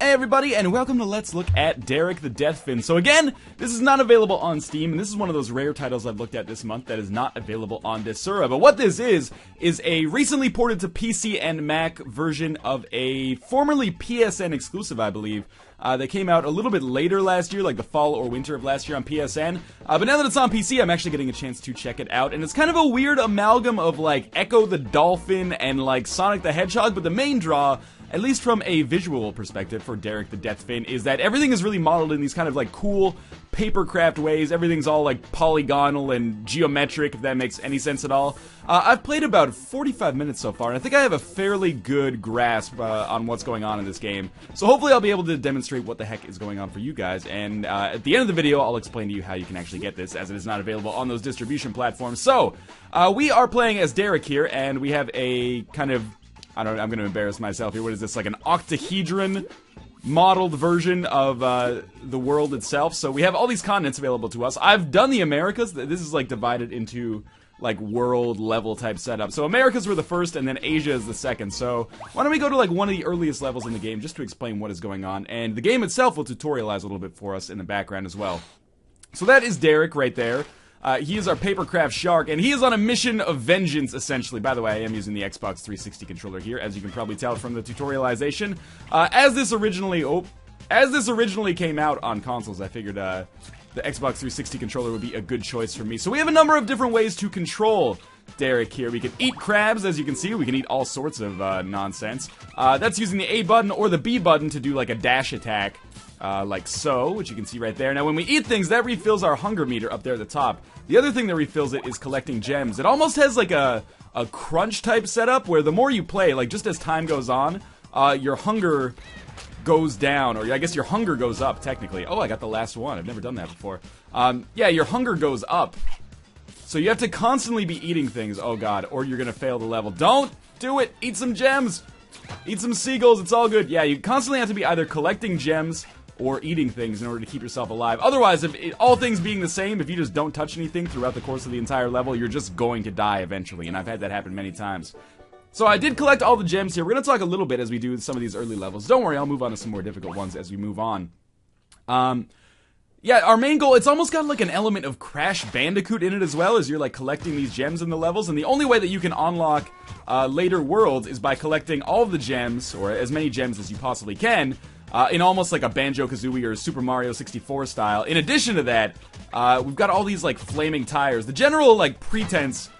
Hey everybody, and welcome to Let's Look at Derrick the Deathfin. So again, this is not available on Steam, and this is one of those rare titles I've looked at this month that is not available on Desura. But what this is, is a recently ported to PC and Mac version of a formerly PSN exclusive, I believe, uh, came out a little bit later last year, like the fall or winter of last year on PSN. Uh, but now that it's on PC, I'm actually getting a chance to check it out, and it's kind of a weird amalgam of like Ecco the Dolphin and like Sonic the Hedgehog, but the main draw at least from a visual perspective for Derrick the Deathfin, is that everything is really modeled in these kind of like cool papercraft ways. Everything's all like polygonal and geometric, if that makes any sense at all. Uh, I've played about 45 minutes so far, and I think I have a fairly good grasp uh, on what's going on in this game. So hopefully I'll be able to demonstrate what the heck is going on for you guys, and uh, at the end of the video, I'll explain to you how you can actually get this, as it is not available on those distribution platforms. So, uh, we are playing as Derrick here, and we have a kind of I don't. I'm going to embarrass myself here. What is this? Like an octahedron modeled version of uh, the world itself. So we have all these continents available to us. I've done the Americas. This is like divided into like world level type setup. So Americas were the first, and then Asia is the second. So why don't we go to like one of the earliest levels in the game just to explain what is going on, and the game itself will tutorialize a little bit for us in the background as well. So that is Derrick right there. Uh, he is our papercraft shark, and he is on a mission of vengeance, essentially. By the way, I am using the Xbox 360 controller here, as you can probably tell from the tutorialization. Uh, as this originally, oh, as this originally came out on consoles, I figured uh, the Xbox 360 controller would be a good choice for me. So we have a number of different ways to control Derrick here. We can eat crabs, as you can see. We can eat all sorts of uh, nonsense. Uh, that's using the A button or the B button to do like a dash attack uh, like so, which you can see right there. Now, when we eat things, that refills our hunger meter up there at the top. The other thing that refills it is collecting gems. It almost has like a, a crunch type setup where the more you play, like just as time goes on, uh, your hunger goes down, or I guess your hunger goes up, technically. Oh, I got the last one. I've never done that before. Um, yeah, your hunger goes up. So you have to constantly be eating things, oh god, or you're gonna fail the level. Don't do it! Eat some gems! Eat some seagulls, it's all good. Yeah, you constantly have to be either collecting gems or eating things in order to keep yourself alive. Otherwise, if it, all things being the same, if you just don't touch anything throughout the course of the entire level, you're just going to die eventually, and I've had that happen many times. So I did collect all the gems here. We're going to talk a little bit as we do some of these early levels. Don't worry, I'll move on to some more difficult ones as we move on. Um, yeah, our main goal, it's almost got like an element of Crash Bandicoot in it as well, as you're like collecting these gems in the levels, and the only way that you can unlock uh, later worlds is by collecting all the gems, or as many gems as you possibly can, uh, in almost like a Banjo Kazooie or Super Mario 64 style. In addition to that, uh, we've got all these like flaming tires. The general like pretense.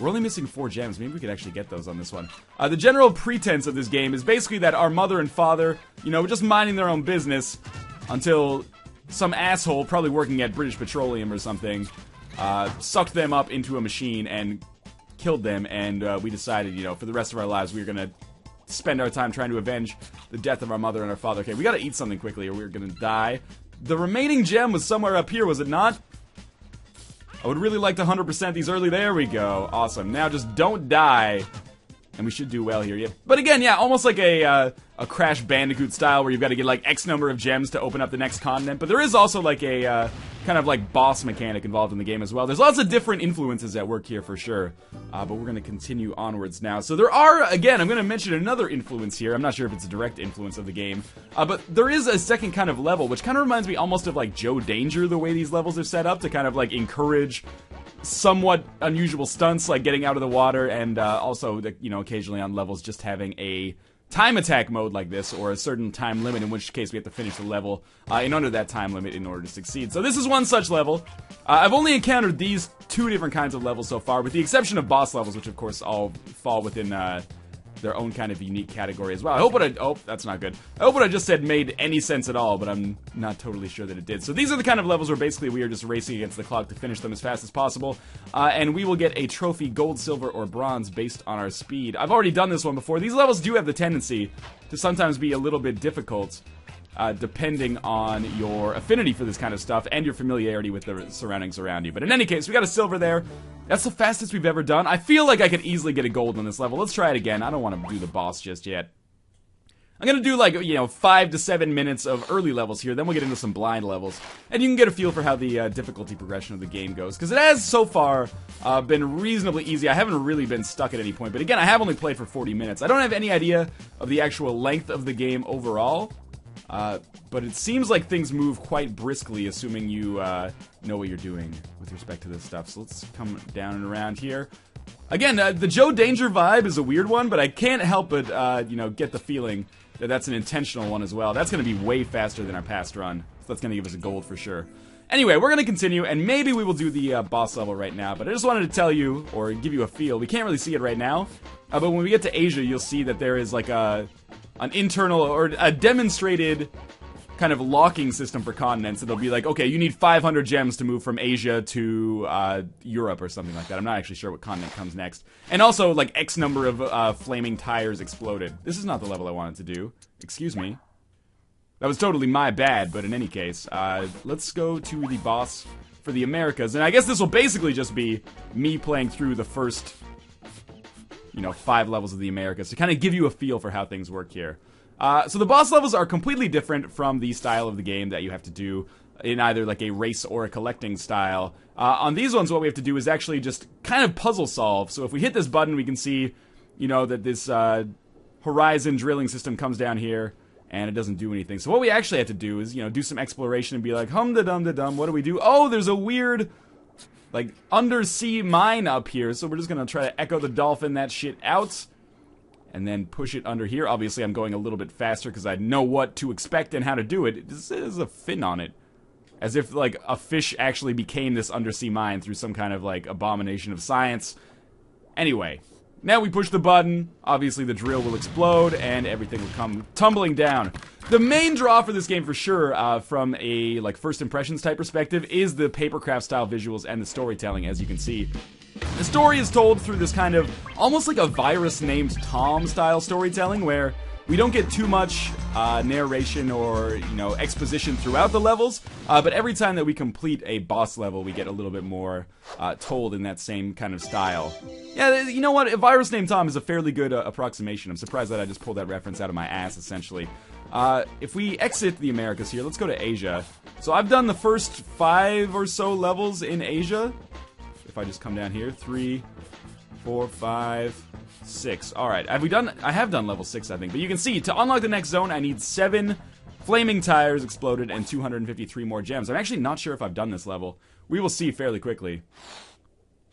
We're only missing four gems. Maybe we could actually get those on this one. Uh, the general pretense of this game is basically that our mother and father, you know, were just minding their own business until some asshole, probably working at British Petroleum or something, uh, sucked them up into a machine and killed them. And uh, we decided, you know, for the rest of our lives, we were gonna spend our time trying to avenge the death of our mother and our father. Okay, we gotta eat something quickly or we're gonna die. The remaining gem was somewhere up here, was it not? I would really like to 100% these early. There we go. Awesome. Now just don't die. And we should do well here. Yeah. But again, yeah, almost like a uh, a Crash Bandicoot style where you've got to get like X number of gems to open up the next continent. But there is also like a uh, kind of like boss mechanic involved in the game as well. There's lots of different influences at work here for sure. Uh, but we're going to continue onwards now. So there are, again, I'm going to mention another influence here. I'm not sure if it's a direct influence of the game. Uh, but there is a second kind of level, which kind of reminds me almost of like Joe Danger, the way these levels are set up to kind of like encourage somewhat unusual stunts like getting out of the water and uh, also you know occasionally on levels just having a time attack mode like this, or a certain time limit, in which case we have to finish the level uh, in under that time limit in order to succeed. So this is one such level. Uh, I've only encountered these two different kinds of levels so far, with the exception of boss levels, which of course all fall within uh, their own kind of unique category as well. I hope what I oh that's not good. I hope what I just said made any sense at all, but I'm not totally sure that it did. So these are the kind of levels where basically we are just racing against the clock to finish them as fast as possible, uh, and we will get a trophy, gold, silver, or bronze based on our speed. I've already done this one before. These levels do have the tendency to sometimes be a little bit difficult uh, depending on your affinity for this kind of stuff and your familiarity with the surroundings around you. But in any case, we got a silver there. That's the fastest we've ever done. I feel like I could easily get a gold on this level. Let's try it again. I don't want to do the boss just yet. I'm gonna do like, you know, five to seven minutes of early levels here, then we'll get into some blind levels. And you can get a feel for how the uh, difficulty progression of the game goes. Because it has, so far, uh, been reasonably easy. I haven't really been stuck at any point. But again, I have only played for 40 minutes. I don't have any idea of the actual length of the game overall. Uh, but it seems like things move quite briskly, assuming you uh, know what you're doing with respect to this stuff. So let's come down and around here. Again, uh, the Joe Danger vibe is a weird one, but I can't help but, uh, you know, get the feeling that that's an intentional one as well. That's going to be way faster than our past run. So that's going to give us a gold for sure. Anyway, we're going to continue, and maybe we will do the uh, boss level right now, but I just wanted to tell you, or give you a feel. We can't really see it right now, uh, but when we get to Asia, you'll see that there is like a an internal or a demonstrated kind of locking system for continents. It'll be like, okay, you need 500 gems to move from Asia to uh, Europe or something like that. I'm not actually sure what continent comes next. And also, like, X number of uh, flaming tires exploded. This is not the level I wanted to do. Excuse me. That was totally my bad, but in any case, uh, let's go to the boss for the Americas. And I guess this will basically just be me playing through the first you know, five levels of the Americas to kind of give you a feel for how things work here. Uh, so the boss levels are completely different from the style of the game that you have to do in either like a race or a collecting style. Uh, on these ones, what we have to do is actually just kind of puzzle solve. So if we hit this button, we can see, you know, that this uh, horizon drilling system comes down here and it doesn't do anything. So what we actually have to do is, you know, do some exploration and be like, hum da dum da dum, what do we do? Oh, there's a weird like undersea mine up here. So we're just gonna try to echo the dolphin that shit out. And then push it under here. Obviously, I'm going a little bit faster because I know what to expect and how to do it. There's a fin on it. As if, like, a fish actually became this undersea mine through some kind of, like, abomination of science. Anyway, now we push the button, obviously the drill will explode, and everything will come tumbling down. The main draw for this game, for sure, uh, from a like first impressions type perspective, is the papercraft style visuals and the storytelling. As you can see, the story is told through this kind of almost like a virus named Tom style storytelling, where we don't get too much uh, narration or you know exposition throughout the levels, uh, but every time that we complete a boss level, we get a little bit more uh, told in that same kind of style. Yeah, you know what? A virus named Tom is a fairly good uh, approximation. I'm surprised that I just pulled that reference out of my ass, essentially. Uh, if we exit the Americas here, let's go to Asia. So I've done the first five or so levels in Asia. If I just come down here, three, four, five, six. All right, have we done? I have done level six, I think. But you can see to unlock the next zone, I need seven flaming tires exploded and 253 more gems. I'm actually not sure if I've done this level. We will see fairly quickly.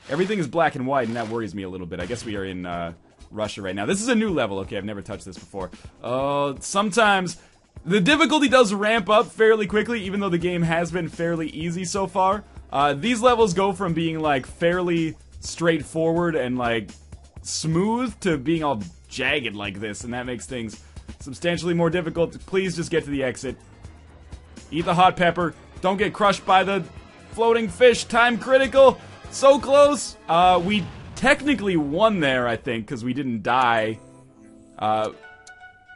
Everything is black and white, and that worries me a little bit. I guess we are in uh, Russia right now. This is a new level. Okay, I've never touched this before. Uh, sometimes the difficulty does ramp up fairly quickly, even though the game has been fairly easy so far. Uh, these levels go from being like fairly straightforward and like smooth to being all jagged like this, and that makes things substantially more difficult. Please just get to the exit. Eat the hot pepper. Don't get crushed by the floating fish. Time critical. So close. Uh, we technically won there, I think, because we didn't die. Uh,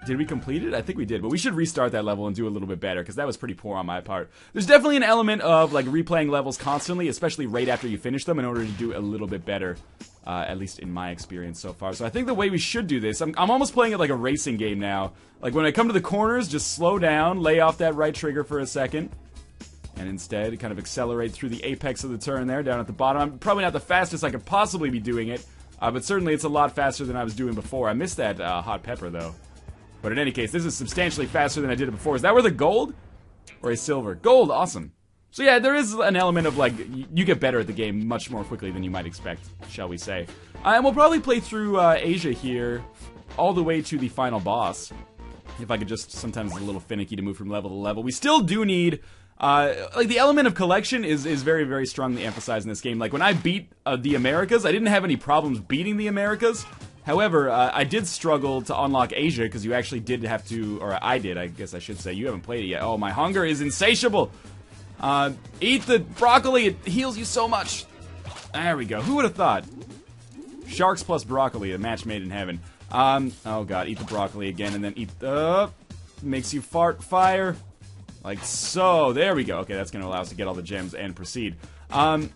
did we complete it? I think we did, but we should restart that level and do a little bit better because that was pretty poor on my part. There's definitely an element of like replaying levels constantly, especially right after you finish them, in order to do a little bit better. Uh, at least in my experience so far. So I think the way we should do this, I'm, I'm almost playing it like a racing game now. Like when I come to the corners, just slow down, lay off that right trigger for a second, and instead kind of accelerate through the apex of the turn there down at the bottom. I'm probably not the fastest I could possibly be doing it, uh, but certainly it's a lot faster than I was doing before. I missed that uh, hot pepper though. But in any case, this is substantially faster than I did it before. Is that worth a gold or a silver? Gold, awesome. So yeah, there is an element of like you get better at the game much more quickly than you might expect, shall we say? Uh, and we'll probably play through uh, Asia here, all the way to the final boss. If I could just, sometimes it's a little finicky to move from level to level. We still do need uh, like the element of collection is is very very strongly emphasized in this game. Like when I beat uh, the Americas, I didn't have any problems beating the Americas. However, uh, I did struggle to unlock Asia because you actually did have to, or I did, I guess I should say. You haven't played it yet. Oh, my hunger is insatiable. Uh, eat the broccoli; it heals you so much. There we go. Who would have thought? Sharks plus broccoli, a match made in heaven. Um, oh god, eat the broccoli again, and then eat the... Makes you fart fire. Like so. There we go. Okay, that's going to allow us to get all the gems and proceed. Um,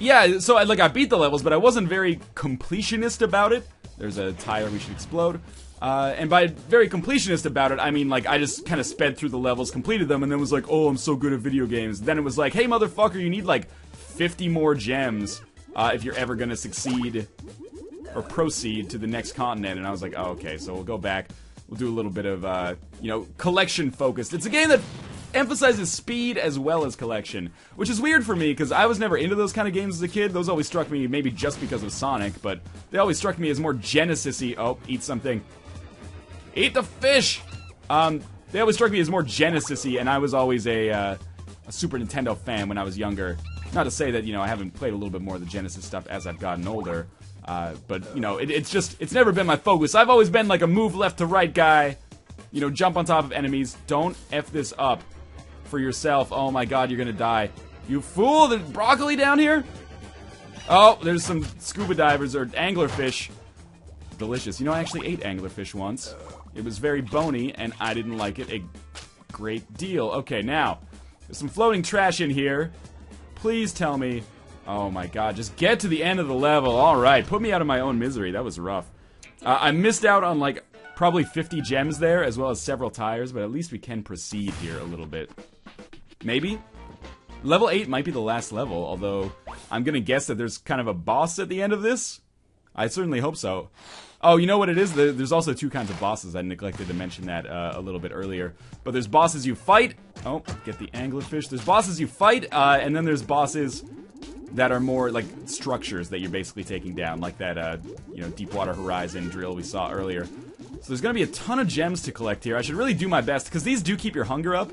yeah, so I, like I beat the levels, but I wasn't very completionist about it. There's a tire we should explode. Uh, and by very completionist about it, I mean like I just kind of sped through the levels, completed them, and then was like, oh, I'm so good at video games. Then it was like, hey, motherfucker, you need like 50 more gems uh, if you're ever gonna succeed or proceed to the next continent. And I was like, oh, okay, so we'll go back. we'll do a little bit of, uh, you know, collection focused. It's a game that emphasizes speed as well as collection, which is weird for me because I was never into those kind of games as a kid. Those always struck me maybe just because of Sonic, but they always struck me as more Genesis-y. Oh, eat something. Eat the fish! Um, they always struck me as more Genesis-y, and I was always a, uh, a Super Nintendo fan when I was younger. Not to say that, you know, I haven't played a little bit more of the Genesis stuff as I've gotten older, uh, but, you know, it, it's just, it's never been my focus. I've always been like a move left to right guy, you know, jump on top of enemies. Don't F this up for yourself. Oh my god, you're gonna die. You fool! There's broccoli down here? Oh, there's some scuba divers or anglerfish. Delicious. You know, I actually ate anglerfish once. It was very bony, and I didn't like it a great deal. Okay, now, there's some floating trash in here. Please tell me. Oh my god, just get to the end of the level. Alright, put me out of my own misery. That was rough. Uh, I missed out on, like, probably 50 gems there, as well as several tires, but at least we can proceed here a little bit. Maybe? Level 8 might be the last level, although I'm gonna guess that there's kind of a boss at the end of this. I certainly hope so. Oh, you know what it is? There's also two kinds of bosses. I neglected to mention that uh, a little bit earlier. But there's bosses you fight. Oh, get the anglerfish. There's bosses you fight, uh, and then there's bosses that are more like structures that you're basically taking down, like that, uh, you know, Deepwater Horizon drill we saw earlier. So there's gonna be a ton of gems to collect here. I should really do my best, because these do keep your hunger up.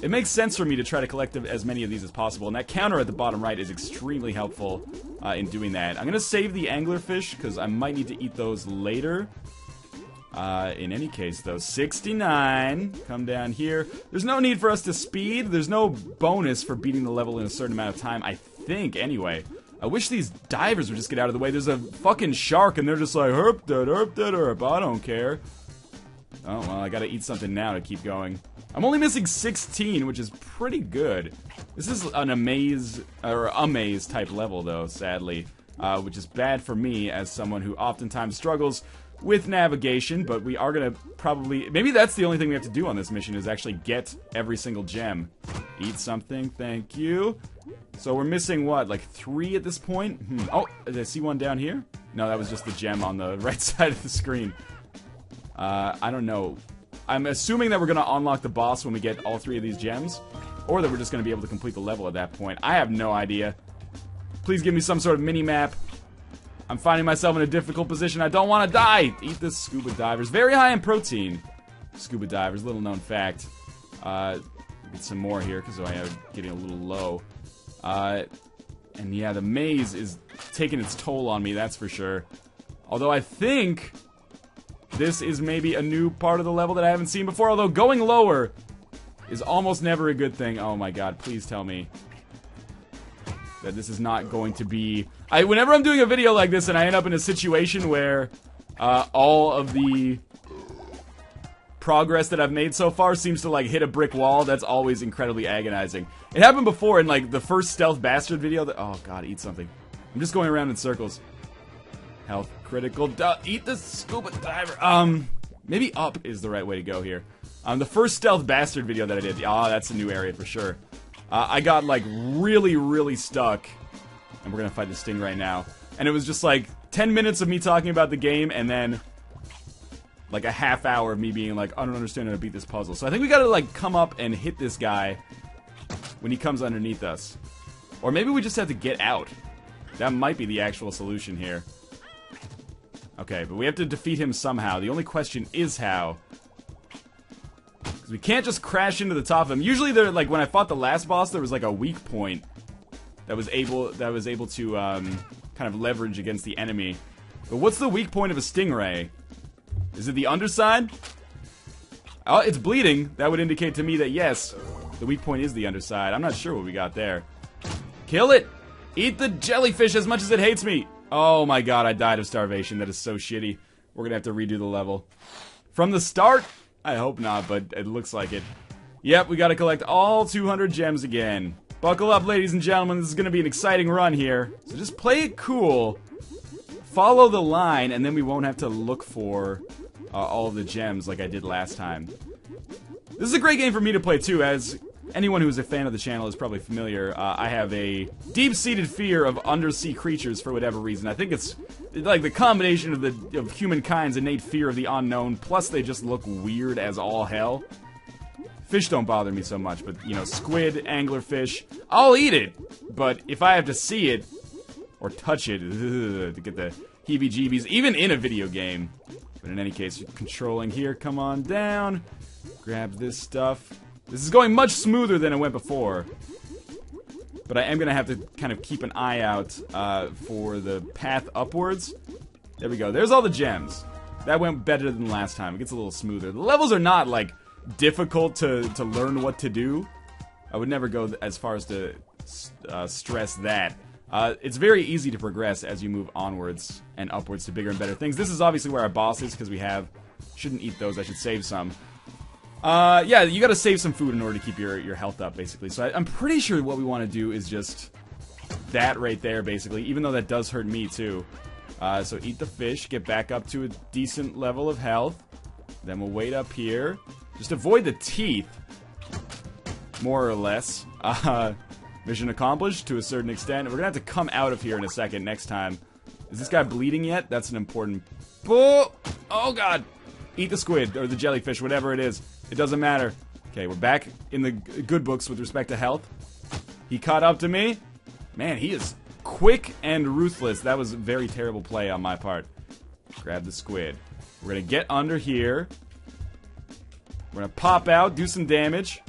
It makes sense for me to try to collect as many of these as possible, and that counter at the bottom right is extremely helpful uh, in doing that. I'm going to save the anglerfish, because I might need to eat those later. Uh, in any case, though, 69. Come down here. There's no need for us to speed. There's no bonus for beating the level in a certain amount of time, I think, anyway. I wish these divers would just get out of the way. There's a fucking shark, and they're just like, herp, that, herp, herp. I don't care. Oh, well, I gotta eat something now to keep going. I'm only missing 16, which is pretty good. This is an amaze, or amaze type level, though, sadly. Uh, which is bad for me as someone who oftentimes struggles with navigation, but we are gonna probably... Maybe that's the only thing we have to do on this mission, is actually get every single gem. Eat something, thank you. So we're missing, what, like three at this point? Hmm. Oh, did I see one down here? No, that was just the gem on the right side of the screen. Uh, I don't know. I'm assuming that we're going to unlock the boss when we get all three of these gems. Or that we're just going to be able to complete the level at that point. I have no idea. Please give me some sort of mini-map. I'm finding myself in a difficult position. I don't want to die! Eat this scuba divers. Very high in protein. Scuba divers, little known fact. Uh, get some more here, because I am getting a little low. Uh, and yeah, the maze is taking its toll on me, that's for sure. Although I think this is maybe a new part of the level that I haven't seen before, although going lower is almost never a good thing. Oh my god, please tell me that this is not going to be... I, whenever I'm doing a video like this and I end up in a situation where uh, all of the progress that I've made so far seems to like hit a brick wall, that's always incredibly agonizing. It happened before in like the first Stealth Bastard video that- Oh god, eat something. I'm just going around in circles. Health critical. Duh, eat the scuba diver. Um, maybe up is the right way to go here. Um, the first stealth bastard video that I did. Ah, oh, that's a new area for sure. Uh, I got like really, really stuck, and we're gonna fight this thing right now. And it was just like 10 minutes of me talking about the game, and then like a half hour of me being like, I don't understand how to beat this puzzle. So I think we gotta like come up and hit this guy when he comes underneath us. Or maybe we just have to get out. That might be the actual solution here. Okay, but we have to defeat him somehow. The only question is how. Because we can't just crash into the top of him. Usually, there, like when I fought the last boss, there was like a weak point that was able that was able to um, kind of leverage against the enemy. But what's the weak point of a stingray? Is it the underside? Oh, it's bleeding. That would indicate to me that yes, the weak point is the underside. I'm not sure what we got there. Kill it! Eat the jellyfish as much as it hates me! Oh my god, I died of starvation. That is so shitty. We're gonna have to redo the level. From the start? I hope not, but it looks like it. Yep, we gotta collect all 200 gems again. Buckle up, ladies and gentlemen. This is gonna be an exciting run here. So just play it cool. Follow the line, and then we won't have to look for uh, all the gems like I did last time. This is a great game for me to play too, as anyone who's a fan of the channel is probably familiar. Uh, I have a deep-seated fear of undersea creatures for whatever reason. I think it's like the combination of the of humankind's innate fear of the unknown, plus they just look weird as all hell. Fish don't bother me so much, but you know, squid, anglerfish, I'll eat it. But if I have to see it or touch it ugh, to get the heebie-jeebies, even in a video game. But in any case, controlling here, come on down. Grab this stuff. This is going much smoother than it went before. But I am going to have to kind of keep an eye out uh, for the path upwards. There we go. There's all the gems. That went better than last time. It gets a little smoother. The levels are not, like, difficult to, to learn what to do. I would never go as far as to uh, stress that. Uh, it's very easy to progress as you move onwards and upwards to bigger and better things. This is obviously where our boss is because we have... Shouldn't eat those, I should save some. Uh, yeah, you gotta save some food in order to keep your, your health up, basically. So I, am pretty sure what we want to do is just that right there, basically, even though that does hurt me, too. Uh, so eat the fish, get back up to a decent level of health. Then we'll wait up here. Just avoid the teeth, more or less. Uh, mission accomplished to a certain extent. We're gonna have to come out of here in a second next time. Is this guy bleeding yet? That's an important... Oh, oh god! Eat the squid, or the jellyfish, whatever it is. It doesn't matter. Okay, we're back in the good books with respect to health. He caught up to me. Man, he is quick and ruthless. That was a very terrible play on my part. Grab the squid. We're gonna get under here. We're gonna pop out, do some damage.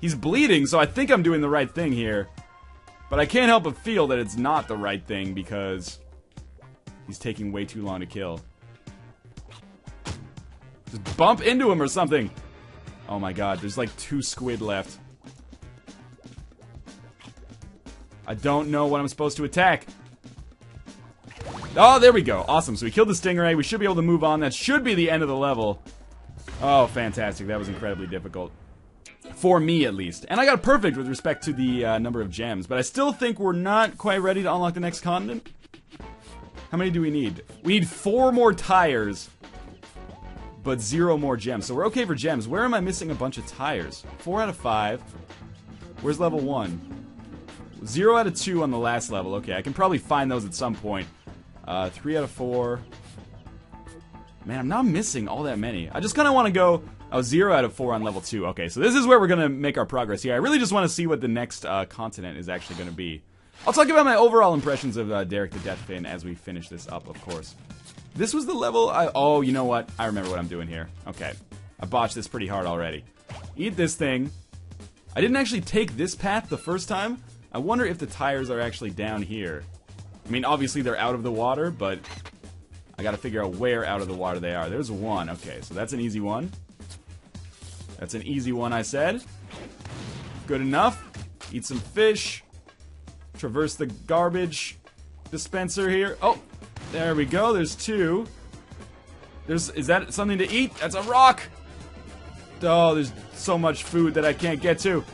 He's bleeding, so I think I'm doing the right thing here. But I can't help but feel that it's not the right thing because he's taking way too long to kill. Just bump into him or something. Oh my god, there's like two squid left. I don't know what I'm supposed to attack. Oh, there we go. Awesome. So we killed the stingray. We should be able to move on. That should be the end of the level. Oh, fantastic. That was incredibly difficult. For me, at least. And I got perfect with respect to the uh, number of gems. But I still think we're not quite ready to unlock the next continent. How many do we need? We need four more tires but zero more gems. So we're okay for gems. Where am I missing a bunch of tires? Four out of five. Where's level one? Zero out of two on the last level. Okay, I can probably find those at some point. Uh, three out of four. Man, I'm not missing all that many. I just kind of want to go... Oh, zero out of four on level two. Okay, so this is where we're going to make our progress here. I really just want to see what the next uh, continent is actually going to be. I'll talk about my overall impressions of uh, Derrick the Deathfin as we finish this up, of course. This was the level I... Oh, you know what? I remember what I'm doing here. Okay. I botched this pretty hard already. Eat this thing. I didn't actually take this path the first time. I wonder if the tires are actually down here. I mean, obviously they're out of the water, but I gotta figure out where out of the water they are. There's one. Okay, so that's an easy one. That's an easy one, I said. Good enough. Eat some fish. Traverse the garbage dispenser here. Oh, there we go. There's two. There's is that something to eat? That's a rock. Oh, there's so much food that I can't get to.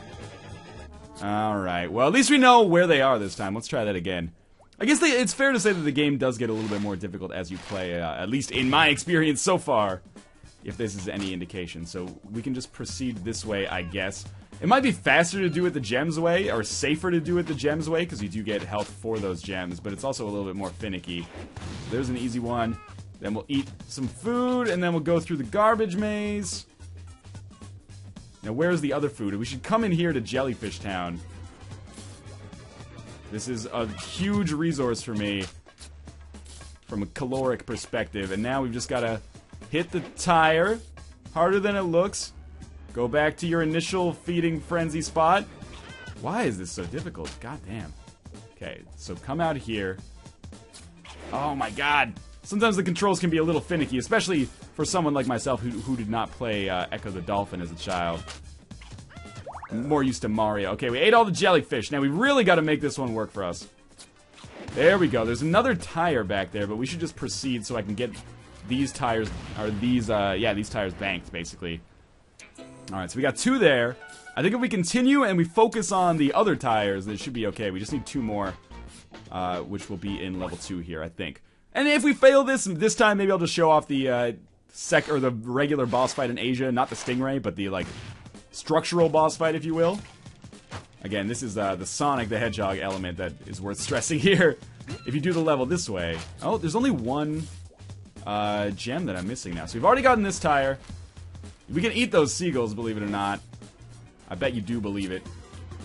All right. Well, at least we know where they are this time. Let's try that again. I guess they, it's fair to say that the game does get a little bit more difficult as you play, uh, at least in my experience so far, if this is any indication. So we can just proceed this way, I guess. It might be faster to do it the gems way, or safer to do it the gems way, because you do get health for those gems, but it's also a little bit more finicky. There's an easy one. Then we'll eat some food, and then we'll go through the garbage maze. Now, where's the other food? We should come in here to Jellyfish Town. This is a huge resource for me from a caloric perspective. And now we've just got to hit the tire harder than it looks. Go back to your initial feeding frenzy spot. Why is this so difficult? God damn. Okay, so come out here. Oh my god. Sometimes the controls can be a little finicky, especially for someone like myself who, who did not play uh, Ecco the Dolphin as a child. More used to Mario. Okay, we ate all the jellyfish. Now we really got to make this one work for us. There we go. There's another tire back there, but we should just proceed so I can get these tires, or these, uh, yeah, these tires banked, basically. Alright, so we got two there. I think if we continue and we focus on the other tires, it should be okay. We just need two more, uh, which will be in level two here, I think. And if we fail this, this time maybe I'll just show off the, uh, sec, or the regular boss fight in Asia. Not the Stingray, but the, like, structural boss fight, if you will. Again, this is uh, the Sonic the Hedgehog element that is worth stressing here. If you do the level this way... Oh, there's only one uh, gem that I'm missing now. So we've already gotten this tire. We can eat those seagulls, believe it or not. I bet you do believe it.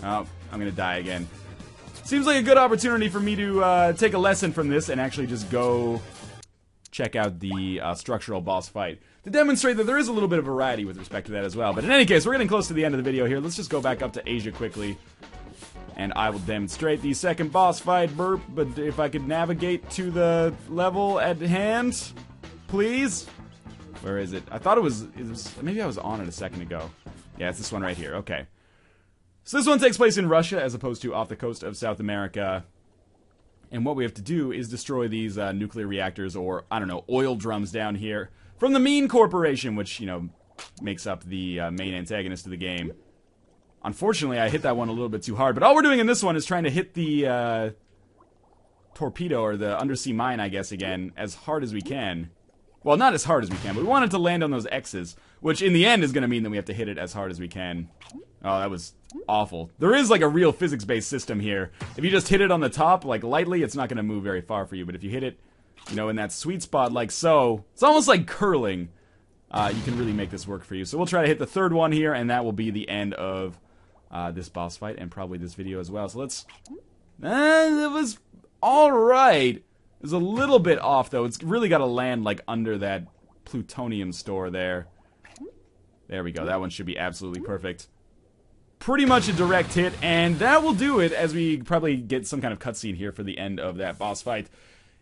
Oh, I'm gonna die again. Seems like a good opportunity for me to uh, take a lesson from this and actually just go check out the uh, structural boss fight to demonstrate that there is a little bit of variety with respect to that as well. But in any case, we're getting close to the end of the video here. Let's just go back up to Asia quickly. And I will demonstrate the second boss fight, burp, but if I could navigate to the level at hand, please. Where is it? I thought it was, it was, maybe I was on it a second ago. Yeah, it's this one right here. Okay. So this one takes place in Russia as opposed to off the coast of South America. And what we have to do is destroy these uh, nuclear reactors or, I don't know, oil drums down here from the Mean Corporation, which, you know, makes up the uh, main antagonist of the game. Unfortunately, I hit that one a little bit too hard, but all we're doing in this one is trying to hit the uh, torpedo or the undersea mine, I guess, again, as hard as we can. Well, not as hard as we can, but we wanted to land on those X's, which in the end is going to mean that we have to hit it as hard as we can. Oh, that was awful. There is like a real physics-based system here. If you just hit it on the top, like lightly, it's not going to move very far for you, but if you hit it, you know, in that sweet spot like so, it's almost like curling. Uh, you can really make this work for you. So we'll try to hit the third one here, and that will be the end of uh, this boss fight, and probably this video as well. So let's... Eh, it was alright. It's a little bit off, though. It's really got to land, like, under that plutonium store there. There we go. That one should be absolutely perfect. Pretty much a direct hit, and that will do it as we probably get some kind of cutscene here for the end of that boss fight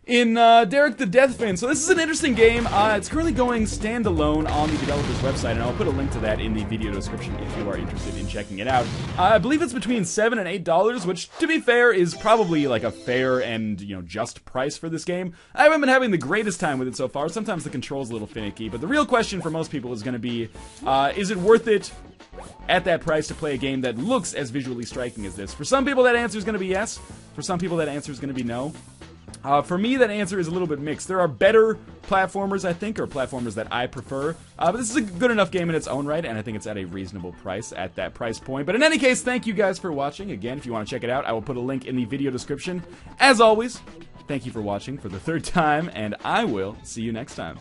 in uh, Derrick the Deathfin. So this is an interesting game. Uh, it's currently going standalone on the developer's website, and I'll put a link to that in the video description if you are interested in checking it out. Uh, I believe it's between seven and eight dollars, which, to be fair, is probably like a fair and you know just price for this game. I haven't been having the greatest time with it so far. Sometimes the controls a little finicky, but the real question for most people is going to be: uh, Is it worth it? At that price to play a game that looks as visually striking as this. For some people, that answer is going to be yes. For some people, that answer is going to be no. Uh, for me, that answer is a little bit mixed. There are better platformers, I think, or platformers that I prefer. Uh, but this is a good enough game in its own right, and I think it's at a reasonable price at that price point. But in any case, thank you guys for watching. Again, if you want to check it out, I will put a link in the video description. As always, thank you for watching for the third time, and I will see you next time.